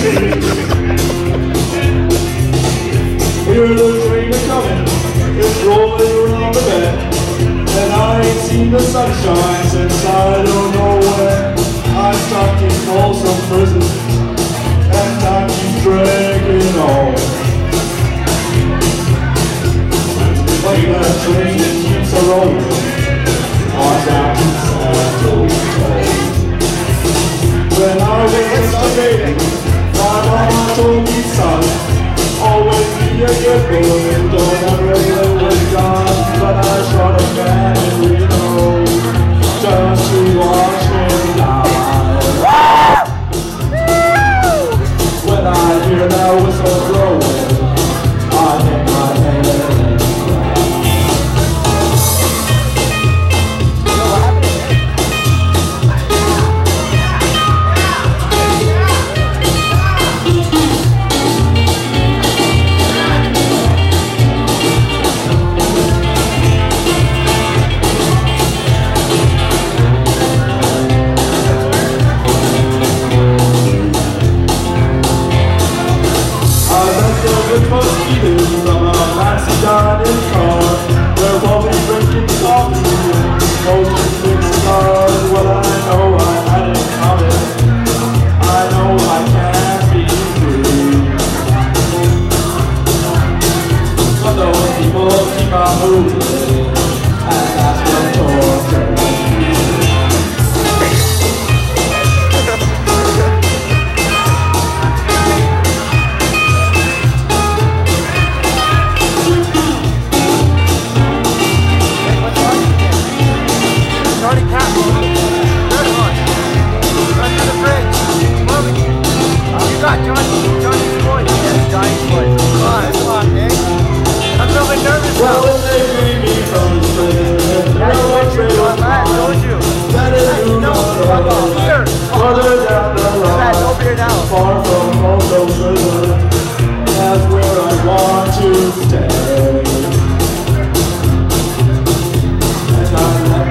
Hear the train a coming, it's rolling around the bend. And I ain't seen the sunshine since I don't know when. I'm stuck in Folsom Prison, and time keeps dragging on. Like that train keeps a rolling, be left the good Further down the line. Far from Folsom Prison That's where I want to stay. I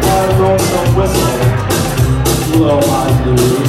my lonesome whistle Blow my